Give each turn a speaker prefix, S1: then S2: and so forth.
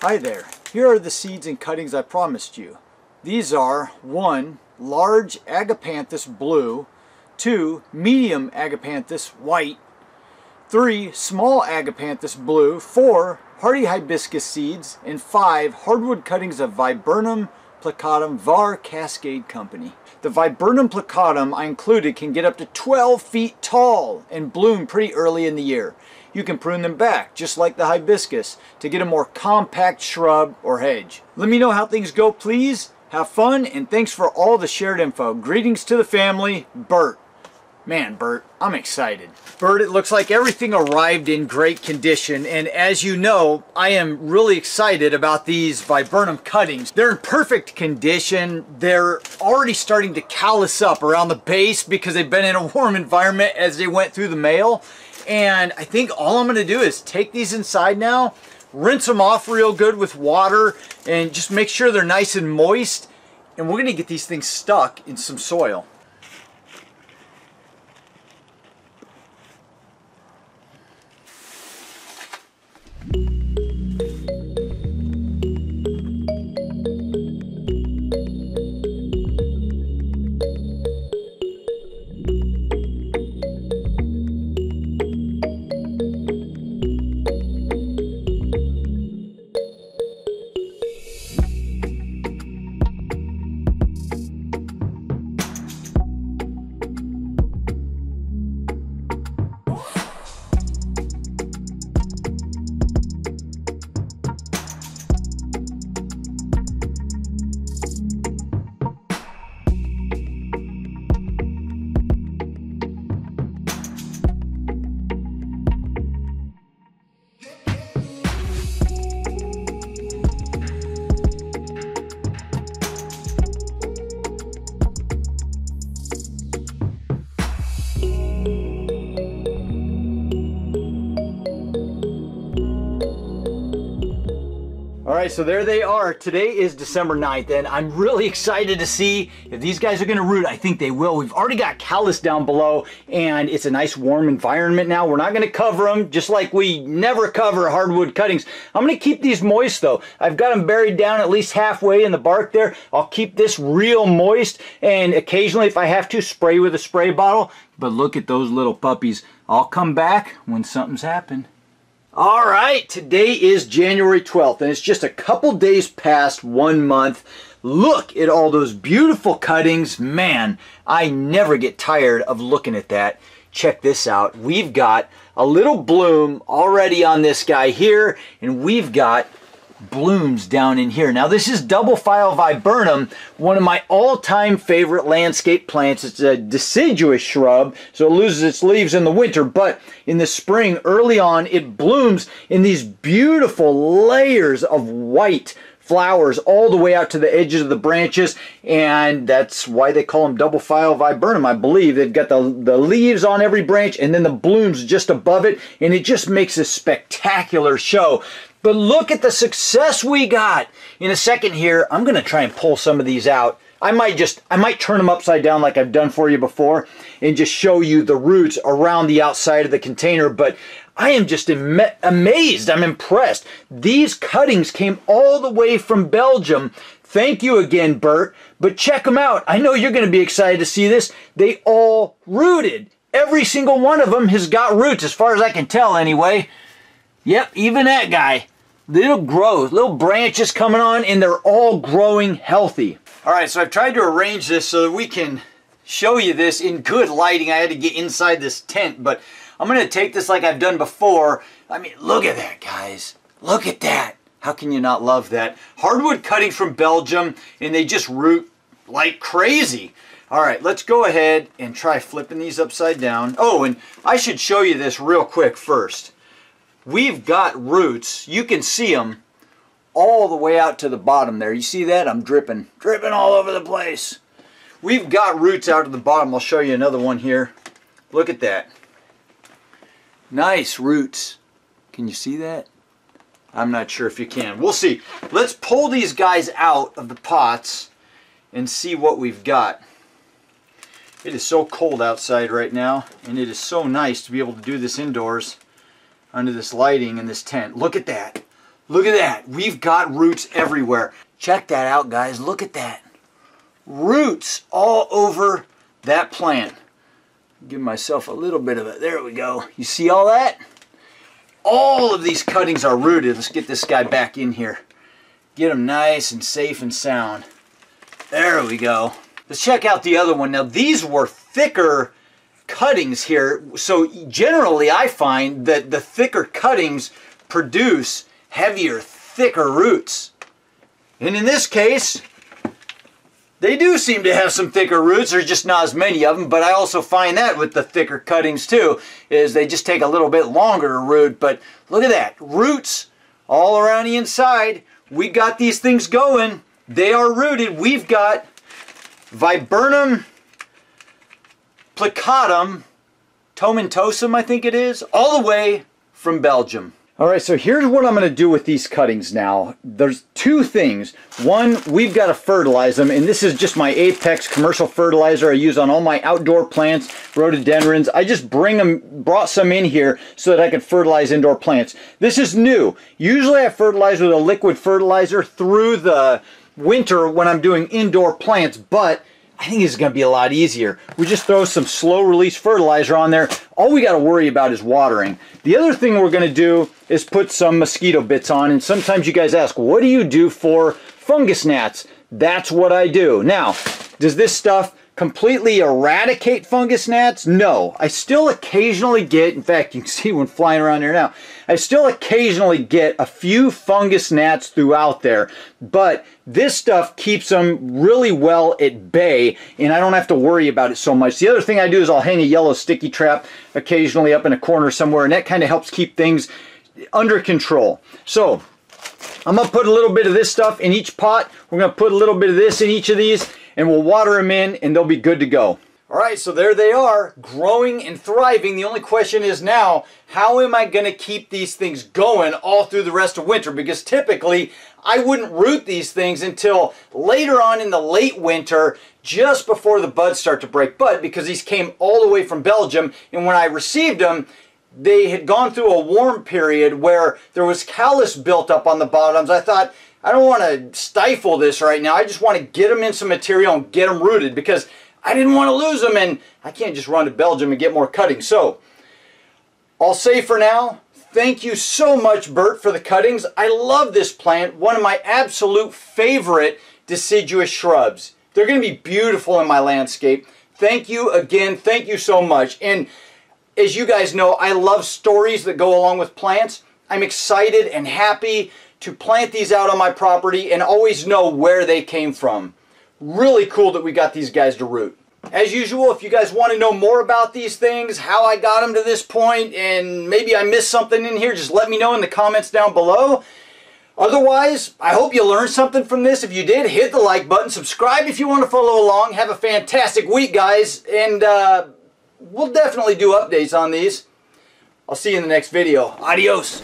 S1: Hi there. Here are the seeds and cuttings I promised you. These are 1. Large Agapanthus blue 2. Medium Agapanthus white 3. Small Agapanthus blue 4. Hardy hibiscus seeds and 5. Hardwood cuttings of Viburnum plicatum var Cascade Company. The Viburnum plicatum I included can get up to 12 feet tall and bloom pretty early in the year. You can prune them back, just like the hibiscus, to get a more compact shrub or hedge. Let me know how things go, please. Have fun, and thanks for all the shared info. Greetings to the family, Bert. Man, Bert, I'm excited. Bert, it looks like everything arrived in great condition, and as you know, I am really excited about these viburnum cuttings. They're in perfect condition. They're already starting to callus up around the base because they've been in a warm environment as they went through the mail. And I think all I'm gonna do is take these inside now, rinse them off real good with water, and just make sure they're nice and moist. And we're gonna get these things stuck in some soil. All right, so there they are. Today is December 9th, and I'm really excited to see if these guys are gonna root. I think they will. We've already got callus down below, and it's a nice warm environment now. We're not gonna cover them, just like we never cover hardwood cuttings. I'm gonna keep these moist though. I've got them buried down at least halfway in the bark there. I'll keep this real moist, and occasionally if I have to, spray with a spray bottle. But look at those little puppies. I'll come back when something's happened. All right, today is January 12th, and it's just a couple days past one month. Look at all those beautiful cuttings. Man, I never get tired of looking at that. Check this out. We've got a little bloom already on this guy here, and we've got blooms down in here. Now this is double file viburnum, one of my all-time favorite landscape plants. It's a deciduous shrub, so it loses its leaves in the winter, but in the spring, early on, it blooms in these beautiful layers of white flowers all the way out to the edges of the branches and that's why they call them double file viburnum I believe they've got the, the leaves on every branch and then the blooms just above it and it just makes a spectacular show but look at the success we got. In a second here, I'm going to try and pull some of these out. I might just, I might turn them upside down like I've done for you before and just show you the roots around the outside of the container. But I am just amazed. I'm impressed. These cuttings came all the way from Belgium. Thank you again, Bert. But check them out. I know you're going to be excited to see this. They all rooted. Every single one of them has got roots, as far as I can tell anyway. Yep, even that guy. Little growth, little branches coming on, and they're all growing healthy. All right, so I've tried to arrange this so that we can show you this in good lighting. I had to get inside this tent, but I'm to take this like I've done before. I mean, look at that, guys. Look at that. How can you not love that? Hardwood cutting from Belgium, and they just root like crazy. All right, let's go ahead and try flipping these upside down. Oh, and I should show you this real quick first we've got roots. You can see them all the way out to the bottom there. You see that? I'm dripping, dripping all over the place. We've got roots out to the bottom. I'll show you another one here. Look at that. Nice roots. Can you see that? I'm not sure if you can. We'll see. Let's pull these guys out of the pots and see what we've got. It is so cold outside right now, and it is so nice to be able to do this indoors under this lighting in this tent. Look at that. Look at that. We've got roots everywhere. Check that out, guys. Look at that. Roots all over that plant. Give myself a little bit of it. There we go. You see all that? All of these cuttings are rooted. Let's get this guy back in here. Get him nice and safe and sound. There we go. Let's check out the other one. Now these were thicker cuttings here. So generally I find that the thicker cuttings produce heavier, thicker roots. And in this case, they do seem to have some thicker roots. There's just not as many of them, but I also find that with the thicker cuttings too, is they just take a little bit longer to root. But look at that, roots all around the inside. We got these things going. They are rooted. We've got Viburnum plicatum tomentosum, I think it is, all the way from Belgium. All right, so here's what I'm gonna do with these cuttings now. There's two things. One, we've got to fertilize them, and this is just my Apex commercial fertilizer I use on all my outdoor plants, rhododendrons. I just bring them, brought some in here so that I can fertilize indoor plants. This is new. Usually I fertilize with a liquid fertilizer through the winter when I'm doing indoor plants, but I think it's going to be a lot easier. We just throw some slow release fertilizer on there. All we got to worry about is watering. The other thing we're going to do is put some mosquito bits on. And sometimes you guys ask, what do you do for fungus gnats? That's what I do. Now, does this stuff completely eradicate fungus gnats? No. I still occasionally get, in fact, you can see one flying around here now, I still occasionally get a few fungus gnats throughout there, but this stuff keeps them really well at bay, and I don't have to worry about it so much. The other thing I do is I'll hang a yellow sticky trap occasionally up in a corner somewhere, and that kind of helps keep things under control. So, I'm going to put a little bit of this stuff in each pot. We're going to put a little bit of this in each of these, and we'll water them in and they'll be good to go. All right, so there they are, growing and thriving. The only question is now, how am I going to keep these things going all through the rest of winter? Because typically, I wouldn't root these things until later on in the late winter, just before the buds start to break bud, because these came all the way from Belgium. And when I received them, they had gone through a warm period where there was callus built up on the bottoms. I thought, I don't want to stifle this right now. I just want to get them in some material and get them rooted because I didn't want to lose them and I can't just run to Belgium and get more cuttings. So I'll say for now, thank you so much, Bert, for the cuttings. I love this plant, one of my absolute favorite deciduous shrubs. They're going to be beautiful in my landscape. Thank you again. Thank you so much. And as you guys know, I love stories that go along with plants. I'm excited and happy to plant these out on my property and always know where they came from. Really cool that we got these guys to root. As usual, if you guys want to know more about these things, how I got them to this point, and maybe I missed something in here, just let me know in the comments down below. Otherwise, I hope you learned something from this. If you did, hit the like button. Subscribe if you want to follow along. Have a fantastic week, guys. And uh, we'll definitely do updates on these. I'll see you in the next video. Adios.